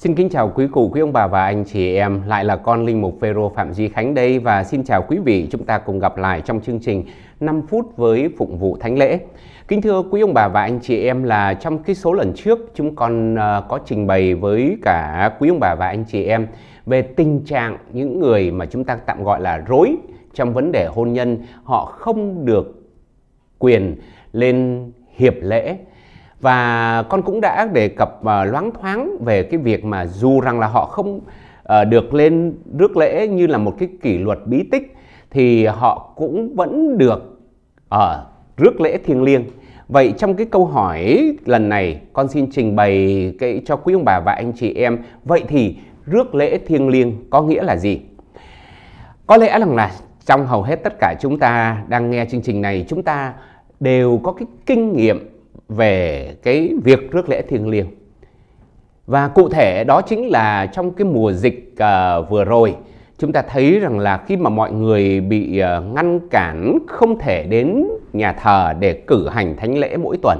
Xin kính chào quý cụ, quý ông bà và anh chị em, lại là con Linh Mục Phêrô Phạm Duy Khánh đây và xin chào quý vị, chúng ta cùng gặp lại trong chương trình 5 phút với phụng vụ thánh lễ. Kính thưa quý ông bà và anh chị em là trong cái số lần trước chúng con ờ, có trình bày với cả quý ông bà và anh chị em về tình trạng những người mà chúng ta tạm gọi là rối trong vấn đề hôn nhân, họ không được quyền lên hiệp lễ và con cũng đã đề cập uh, loáng thoáng về cái việc mà dù rằng là họ không uh, được lên rước lễ như là một cái kỷ luật bí tích thì họ cũng vẫn được ở rước lễ thiêng liêng. Vậy trong cái câu hỏi lần này con xin trình bày cái cho quý ông bà và anh chị em vậy thì rước lễ thiêng liêng có nghĩa là gì? Có lẽ rằng là trong hầu hết tất cả chúng ta đang nghe chương trình này chúng ta đều có cái kinh nghiệm về cái việc rước lễ thiêng liêng. Và cụ thể đó chính là trong cái mùa dịch uh, vừa rồi chúng ta thấy rằng là khi mà mọi người bị uh, ngăn cản không thể đến nhà thờ để cử hành thánh lễ mỗi tuần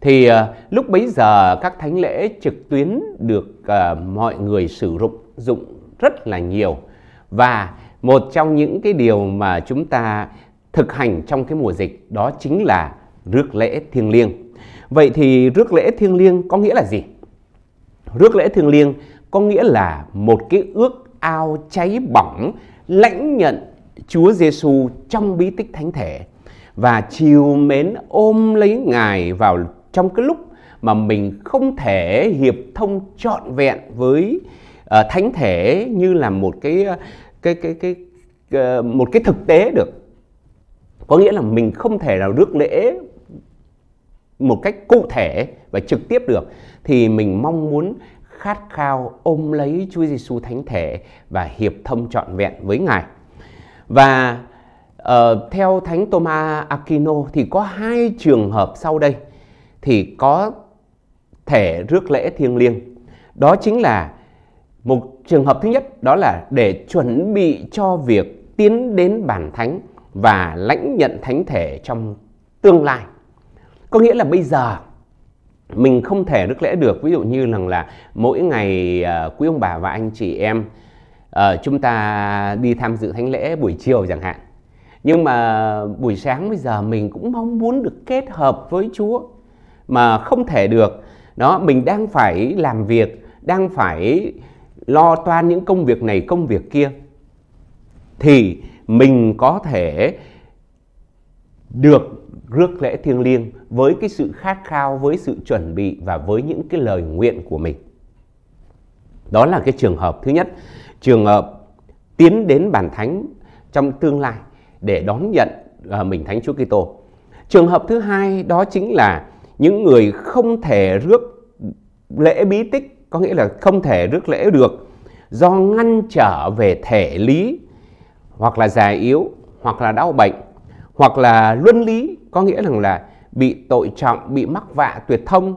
thì uh, lúc bấy giờ các thánh lễ trực tuyến được uh, mọi người sử dụng dụng rất là nhiều. Và một trong những cái điều mà chúng ta thực hành trong cái mùa dịch đó chính là rước lễ thiêng liêng. Vậy thì rước lễ thiêng liêng có nghĩa là gì? Rước lễ thiêng liêng có nghĩa là một cái ước ao cháy bỏng lãnh nhận Chúa Giêsu trong bí tích thánh thể và chiều mến ôm lấy Ngài vào trong cái lúc mà mình không thể hiệp thông trọn vẹn với uh, thánh thể như là một cái ờ, cái cái cái, cái uh, một cái thực tế được có nghĩa là mình không thể nào rước lễ một cách cụ thể và trực tiếp được thì mình mong muốn khát khao ôm lấy Chúa Giêsu thánh thể và hiệp thông trọn vẹn với Ngài. Và uh, theo Thánh Thomas Aquino thì có hai trường hợp sau đây thì có thể rước lễ thiêng liêng. Đó chính là một trường hợp thứ nhất đó là để chuẩn bị cho việc tiến đến bản thánh và lãnh nhận thánh thể trong tương lai. Có nghĩa là bây giờ mình không thể rước lễ được. Ví dụ như rằng là mỗi ngày uh, quý ông bà và anh chị em uh, chúng ta đi tham dự thánh lễ buổi chiều chẳng hạn. Nhưng mà buổi sáng bây giờ mình cũng mong muốn được kết hợp với Chúa mà không thể được. Đó mình đang phải làm việc đang phải lo toan những công việc này công việc kia thì mình có thể được rước lễ thiêng liêng với cái sự khát khao, với sự chuẩn bị và với những cái lời nguyện của mình. Đó là cái trường hợp thứ nhất, trường hợp tiến đến bàn thánh trong tương lai để đón nhận uh, mình Thánh Chúa Kitô. Trường hợp thứ hai đó chính là những người không thể rước lễ bí tích, có nghĩa là không thể rước lễ được do ngăn trở về thể lý hoặc là già yếu hoặc là đau bệnh hoặc là luân lý có nghĩa rằng là bị tội trọng, bị mắc vạ tuyệt thông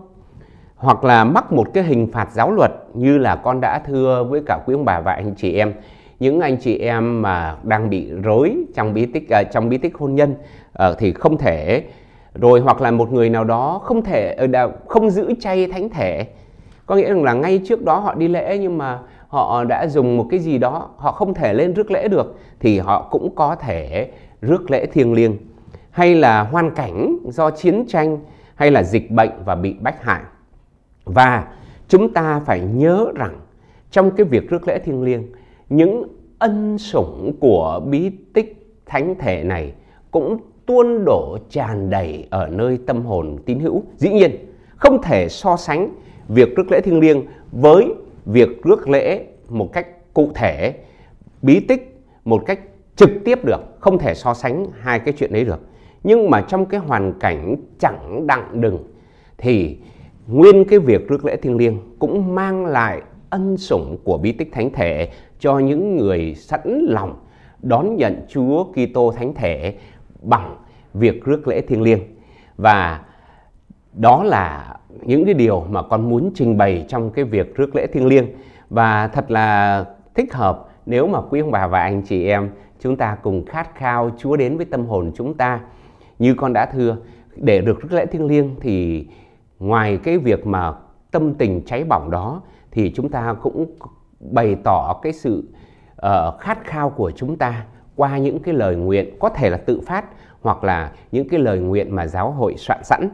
hoặc là mắc một cái hình phạt giáo luật như là con đã thưa với cả quý ông bà và anh chị em. Những anh chị em mà đang bị rối trong bí tích uh, trong bí tích hôn nhân uh, thì không thể. Rồi hoặc là một người nào đó không thể uh, không giữ chay thánh thể. Có nghĩa rằng là ngay trước đó họ đi lễ nhưng mà họ đã dùng một cái gì đó họ không thể lên rước lễ được thì họ cũng có thể rước lễ thiêng liêng hay là hoàn cảnh do chiến tranh hay là dịch bệnh và bị bách hại. Và chúng ta phải nhớ rằng trong cái việc rước lễ thiêng liêng, những ân sủng của bí tích thánh thể này cũng tuôn đổ tràn đầy ở nơi tâm hồn tín hữu. Dĩ nhiên, không thể so sánh việc rước lễ thiêng liêng với việc rước lễ một cách cụ thể, bí tích một cách trực tiếp được, không thể so sánh hai cái chuyện đấy được. Nhưng mà trong cái hoàn cảnh chẳng đặng đừng thì nguyên cái việc rước lễ thiêng liêng cũng mang lại ân sủng của bí tích thánh thể cho những người sẵn lòng đón nhận Chúa Kitô thánh thể bằng việc rước lễ thiêng liêng. Và đó là những cái điều mà con muốn trình bày trong cái việc rước lễ thiêng liêng. Và thật là thích hợp nếu mà quý ông bà và anh chị em chúng ta cùng khát khao Chúa đến với tâm hồn chúng ta như con đã thưa để được rước lễ thiêng liêng thì ngoài cái việc mà tâm tình cháy bỏng đó thì chúng ta cũng bày tỏ cái sự uh, khát khao của chúng ta qua những cái lời nguyện có thể là tự phát hoặc là những cái lời nguyện mà giáo hội soạn sẵn.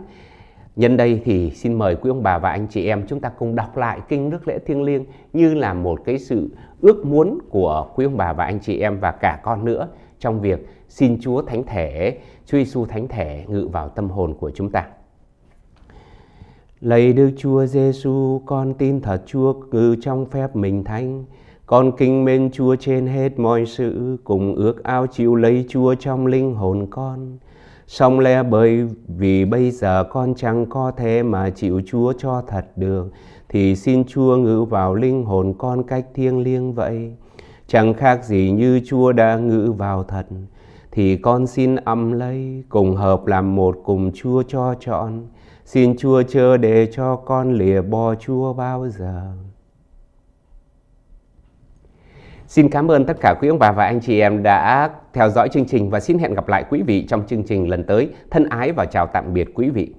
Nhân đây thì xin mời quý ông bà và anh chị em chúng ta cùng đọc lại kinh Đức lễ thiêng liêng như là một cái sự ước muốn của quý ông bà và anh chị em và cả con nữa trong việc xin Chúa Thánh Thể, Chúa Giêsu Thánh Thể ngự vào tâm hồn của chúng ta. Lạy Đức Chúa Giêsu, con tin thật Chúa ngự trong phép mình thánh. Con kính mến Chúa trên hết mọi sự, cùng ước ao chịu lấy Chúa trong linh hồn con. Xong lẽ bởi vì bây giờ con chẳng có thể mà chịu Chúa cho thật được, thì xin Chúa ngự vào linh hồn con cách thiêng liêng vậy. Chẳng khác gì như Chúa đã ngự vào thật, thì con xin âm lấy, cùng hợp làm một cùng Chúa cho chọn. Xin Chúa chớ để cho con lìa bỏ Chúa bao giờ. Xin cảm ơn tất cả quý ông bà và anh chị em đã theo dõi chương trình và xin hẹn gặp lại quý vị trong chương trình lần tới. Thân ái và chào tạm biệt quý vị.